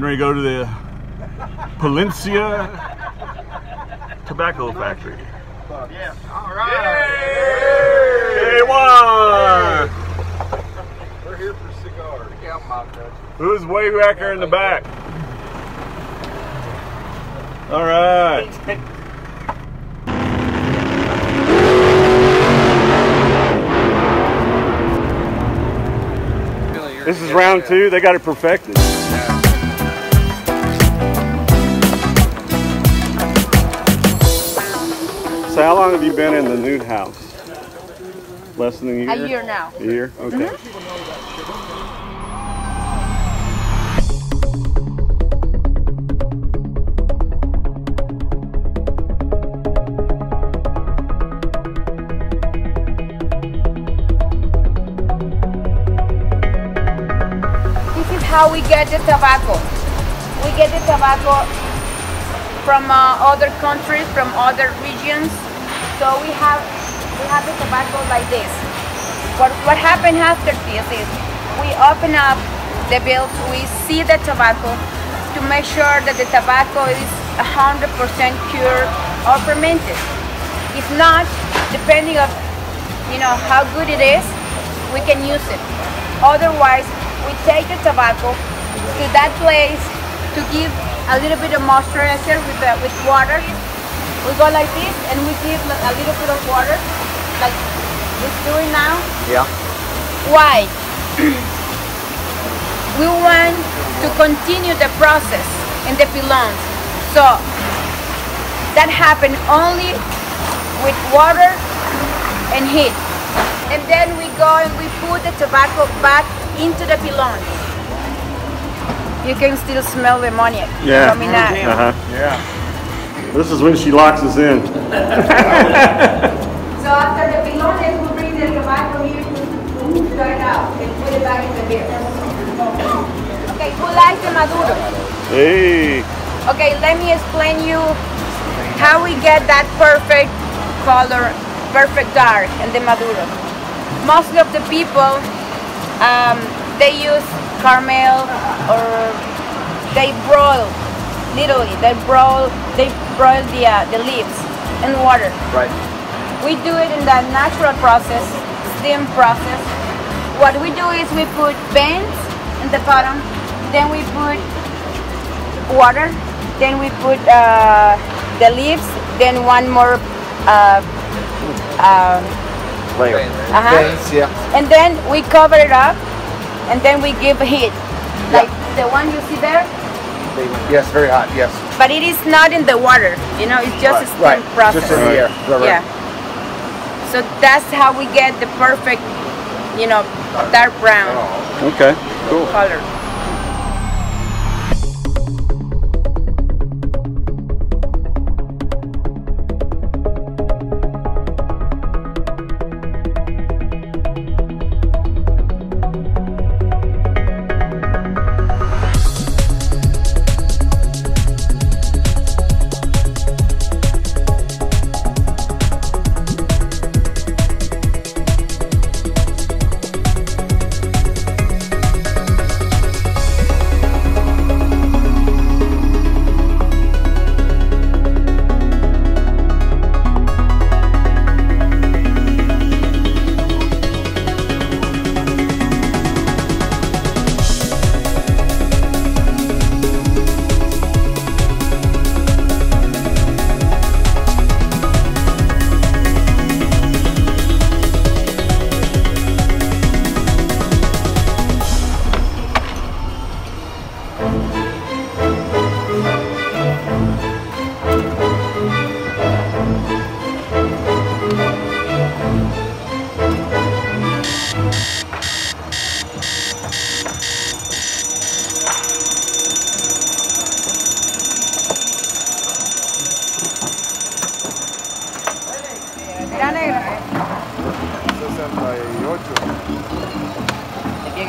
Getting ready to go to the Plasencia Tobacco Factory. Yeah. All right. K1! We're here for cigars. Yeah, my. Who's way back there in the back? All right. This is round two. They got it perfected. So how long have you been in the nude house? Less than a year? A year now. A year? Okay. This is how we get the tobacco. We get the tobacco from uh, other countries, from other regions. So we have we have the tobacco like this. What what happened after this is we open up the bills, we see the tobacco to make sure that the tobacco is 100% cured or fermented. If not, depending on you know how good it is, we can use it. Otherwise, we take the tobacco to that place to give a little bit of moisturizer with with water. We go like this and we give like a little bit of water, like it's doing now. Yeah. Why? we want to continue the process in the pilons. So that happened only with water and heat. And then we go and we put the tobacco back into the pilons. You can still smell the ammonia Yeah. coming out. Uh-huh. Yeah. This is when she locks us in. So after the pilones, we bring the tobacco here to dry it out and put it back in the beer. Okay, who likes the maduro? Hey. Okay, let me explain you how we get that perfect color, perfect dark in the maduro. Most of the people, um, they use caramel or they broil, literally, they broil, they broil the, uh, the leaves in water. Right. We do it in the natural process, steam process. What we do is we put beans in the bottom, then we put water, then we put uh, the leaves, then one more uh, uh, Layer. Uh-huh. Veins, yeah. and then we cover it up, and then we give heat, like the one you see there. Yes, very hot. Yes. But it is not in the water, you know, it's just a steam Right. process. Just in the air. Right, right. Yeah. So that's how we get the perfect, you know, dark brown Okay. Cool. color.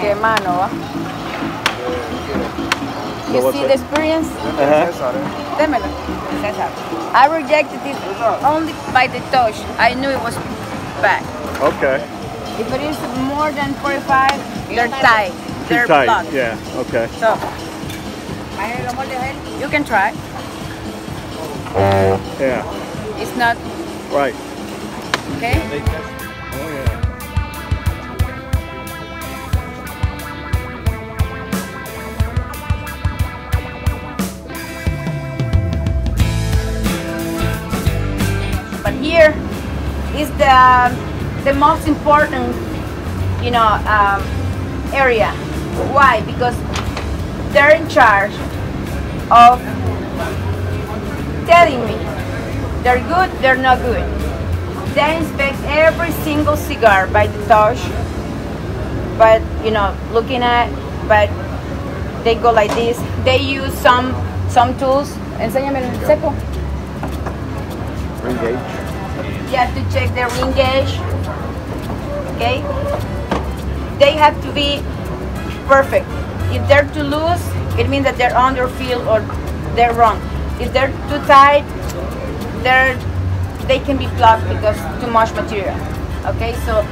Qué mano, ¿va? You see the experience? Uh-huh. Eh? Démelo. I rejected it only by the touch. I knew it was bad. Okay. If it is more than 45, they're tight. Too They're tight. blocked. Yeah. Okay. So, You can try. Yeah. It's not Right. okay. Here is the the most important, you know, um, area. Why? Because they're in charge of telling me they're good, they're not good. They inspect every single cigar by the touch, but you know, looking at, but they go like this. They use some some tools. Enséñame el seco. You have to check their ring gauge. Okay? They have to be perfect. If they're too loose, it means that they're underfilled or they're wrong. If they're too tight, they're they can be plugged because too much material. Okay, so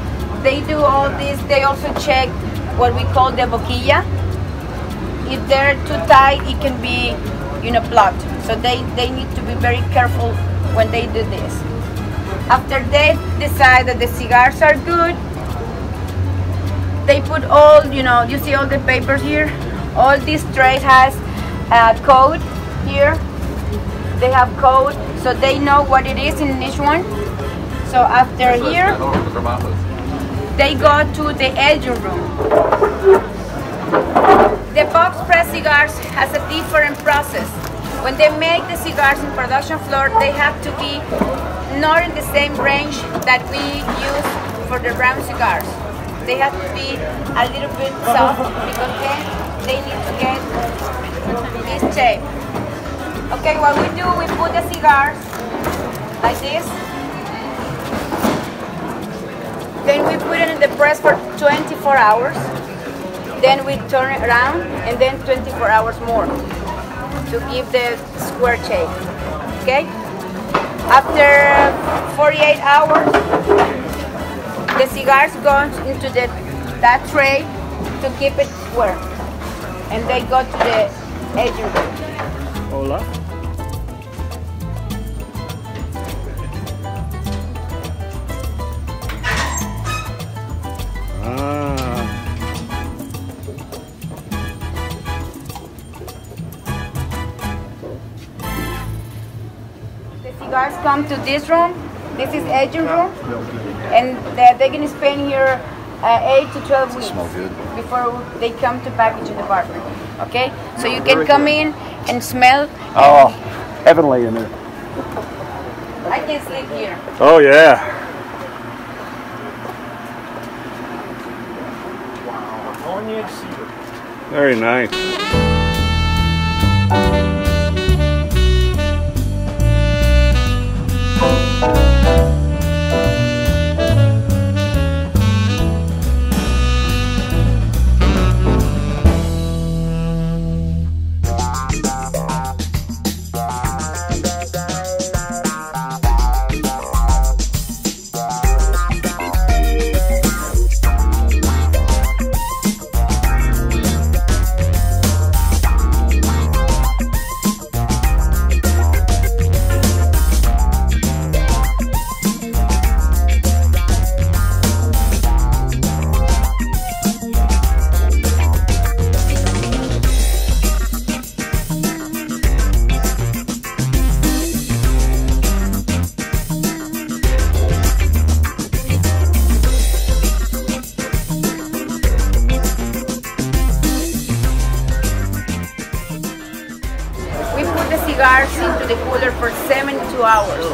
they do all this. They also check what we call the boquilla. If they're too tight, it can be, you know, plugged. So they, they need to be very careful when they do this. After they decide that the cigars are good, they put all, you know, you see all the papers here? All this tray has a code here. They have code, so they know what it is in each one. So after here, they go to the aging room. The box press cigars has a different process. When they make the cigars in production floor, they have to be not in the same range that we use for the round cigars. They have to be a little bit soft because then they need to get this shape. Okay, what we do, we put the cigars like this. Then we put it in the press for 24 hours. Then we turn it around and then 24 hours more to give the square shape. Okay? After 48 hours, the cigars go into the that tray to keep it square. And they go to the room. Hola. Come to this room. This is aging room. And they're, they're going to spend here uh, 8 to 12 weeks before they come to packaging department. Okay? So you can come in and smell. Oh, heavenly in there. I can sleep here. Oh yeah. Wow. Very nice. Cigars into the cooler for 72 hours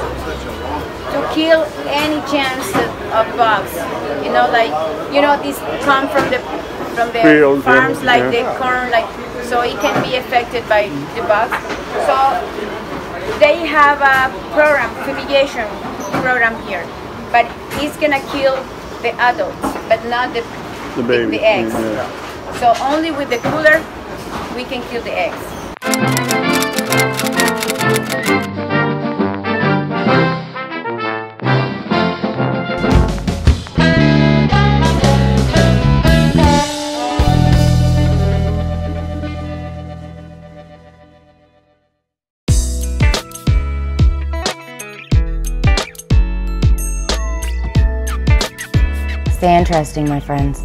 to kill any chance of bugs. You know, like you know, these come from the from the yeah, farms, like yeah. the corn, like so it can be affected by the bugs. So they have a program, fumigation program here, but it's gonna kill the adults, but not the The baby. the eggs. Yeah. So only with the cooler we can kill the eggs. Stay interesting, my friends.